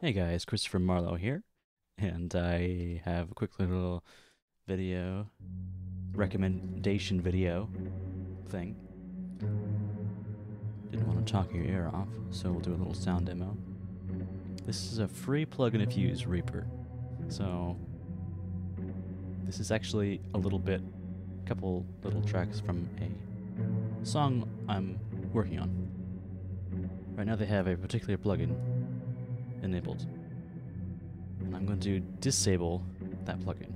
Hey guys, Christopher Marlowe here, and I have a quick little video, recommendation video thing. Didn't want to talk your ear off, so we'll do a little sound demo. This is a free plugin if you use Reaper. So, this is actually a little bit, a couple little tracks from a song I'm working on. Right now they have a particular plugin enabled. And I'm going to disable that plugin.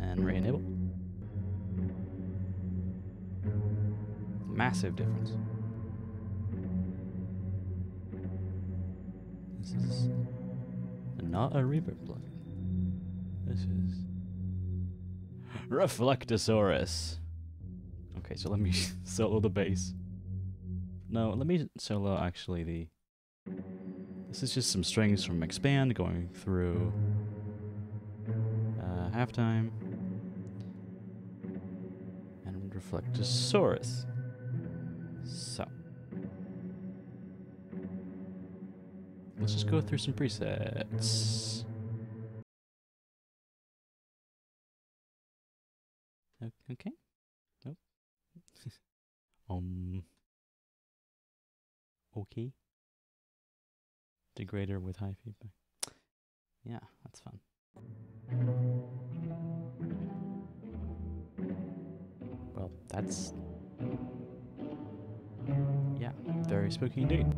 And re-enable. Massive difference. This is not a reverb plugin. This is Reflectosaurus. Okay, so let me solo the bass. No, let me solo actually the. This is just some strings from Xpand going through uh, halftime and Reflectosaurus. So let's just go through some presets. Okay. Nope. um. Okay. Degrader with high feedback. Yeah, that's fun. Well, that's. Yeah, very spooky indeed.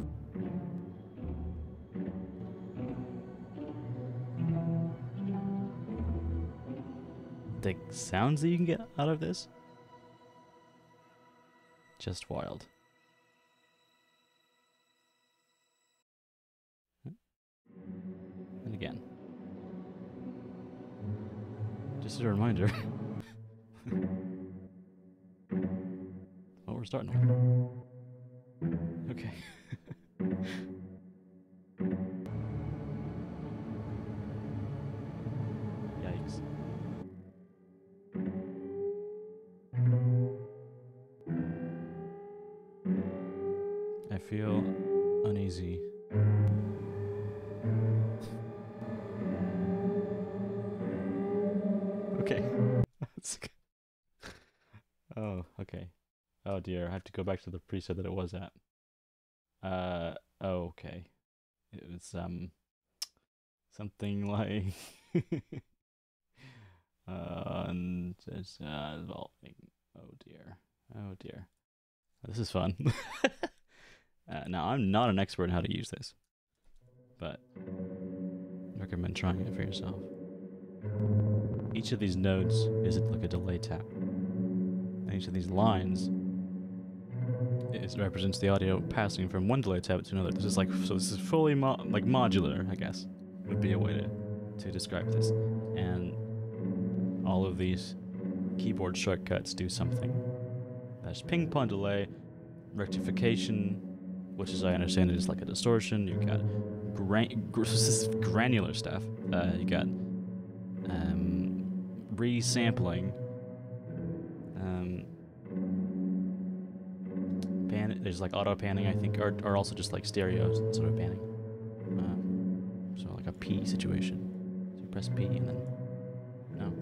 Sounds that you can get out of this just wild. Hmm? And again, just as a reminder. what we're starting with. Okay. feel uneasy. Okay. oh, okay. Oh dear, I have to go back to the preset that it was at. Uh, oh, okay. It was, um, something like, uh, and it's, uh, evolving. Oh dear. Oh dear. This is fun. uh, now, I'm not an expert in how to use this, but I recommend trying it for yourself. Each of these nodes is like a delay tap. And each of these lines is, represents the audio passing from one delay tap to another. This is like so. This is fully mo like modular, I guess, would be a way to to describe this. And all of these keyboard shortcuts do something. There's ping pong delay, rectification, which as I understand it is like a distortion. You've got gran- granular stuff. Uh, you got um, resampling. Um, pan- there's like auto panning, I think, or, or also just like stereo sort of panning. Um, so like a P situation. So you press P and then no.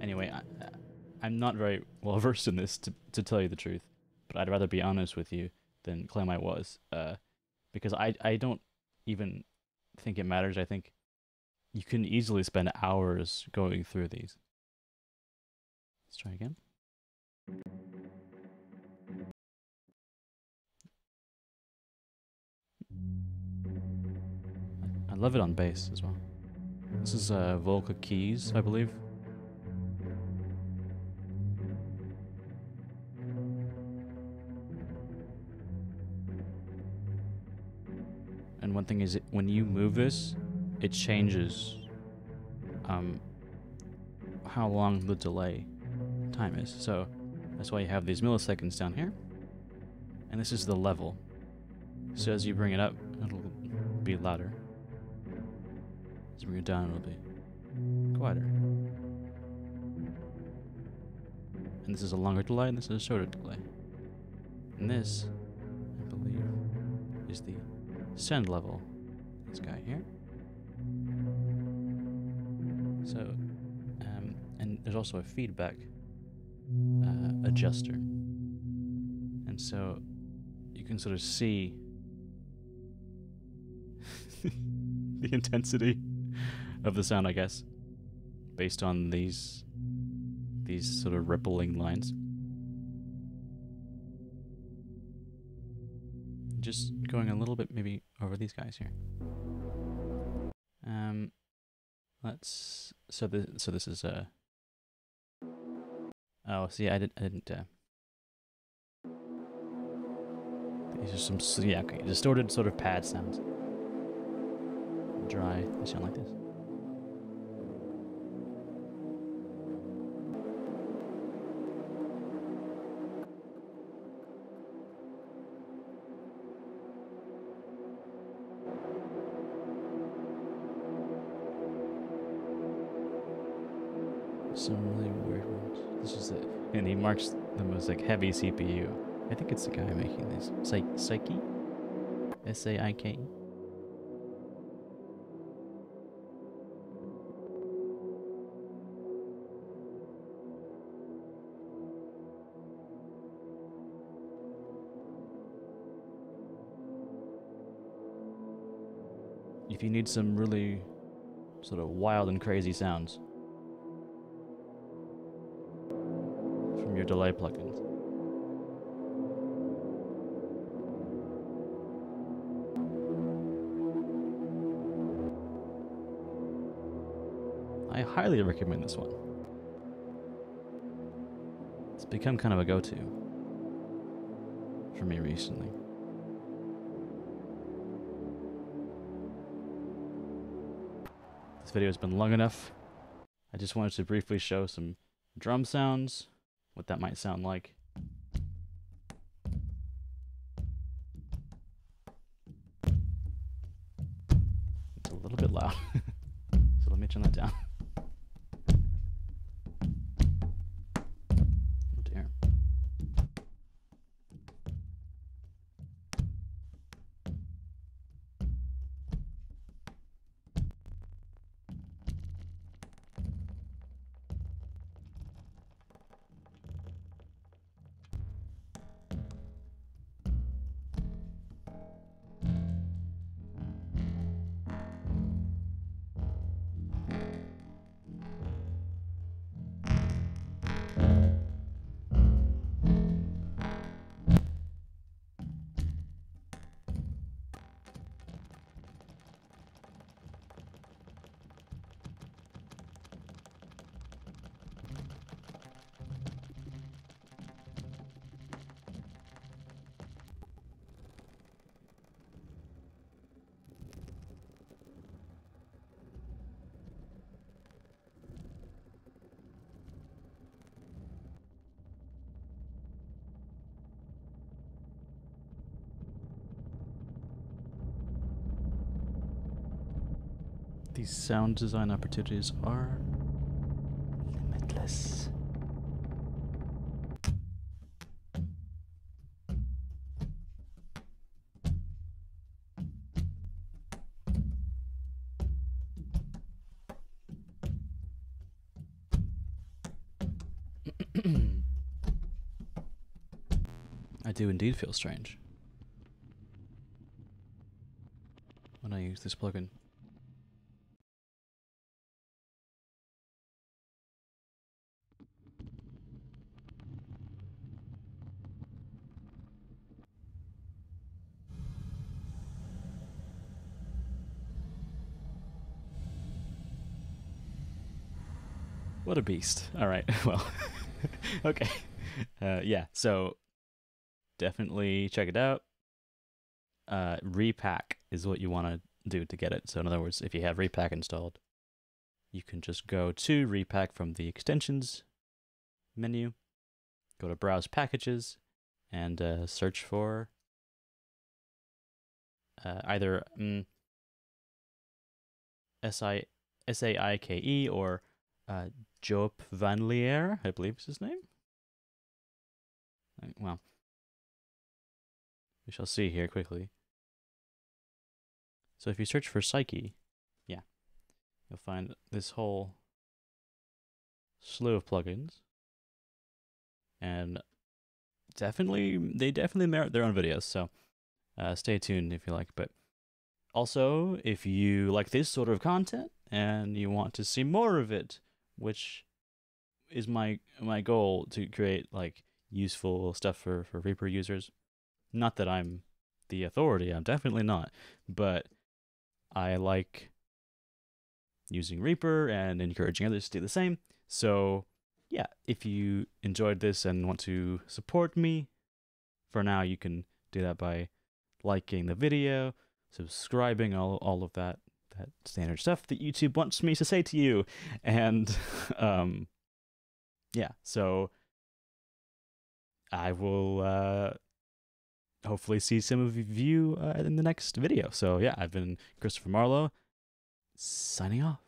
Anyway, I, I'm not very well versed in this to, to tell you the truth, but I'd rather be honest with you than claim I was, uh, because I I don't even think it matters. I think you can easily spend hours going through these. Let's try again. I love it on bass as well. This is uh, Volca Keys, I believe. One thing is, it, when you move this, it changes um, how long the delay time is. So that's why you have these milliseconds down here. And this is the level. So as you bring it up, it'll be louder. As you bring it down, it'll be quieter. and this is a longer delay, and this is a shorter delay. And this, I believe, is the send level. This guy here. So, um, and there's also a feedback uh, adjuster. And so you can sort of see the intensity of the sound, I guess, based on these these sort of rippling lines. Just going a little bit maybe over these guys here. Um, let's so the so this is a. Uh, oh, see, I didn't I didn't. Uh, these are some yeah okay distorted sort of pad sounds. Dry. They sound like this. Some really weird ones. This is it. And he marks the most like heavy CPU. I think it's the guy making these. Psy- Saike? S A I K E? If you need some really sort of wild and crazy sounds from your delay plugins. I highly recommend this one. It's become kind of a go to for me recently. This video has been long enough. I just wanted to briefly show some drum sounds, what that might sound like. It's a little bit loud, so let me turn that down. These sound design opportunities are limitless. I do indeed feel strange when I use this plugin. What a beast. All right. Well, okay. Uh, yeah. So definitely check it out. Uh, ReaPack is what you want to do to get it. So in other words, if you have ReaPack installed, you can just go to ReaPack from the extensions menu, go to browse packages, and uh, search for uh, either mm, S I S A I K E or uh, Joop van Leer, I believe is his name. Well, we shall see here quickly. So if you search for Saike, yeah, you'll find this whole slew of plugins. And definitely, they definitely merit their own videos. So uh, stay tuned if you like. But also, if you like this sort of content and you want to see more of it, which is my my goal to create like useful stuff for for Reaper users. Not that I'm the authority, I'm definitely not, but I like using Reaper and encouraging others to do the same. So, yeah, if you enjoyed this and want to support me, for now you can do that by liking the video, subscribing, all all of that that standard stuff that YouTube wants me to say to you, and um, yeah, so I will uh, hopefully see some of you uh, in the next video. So yeah, I've been Christopher Marlowe, signing off.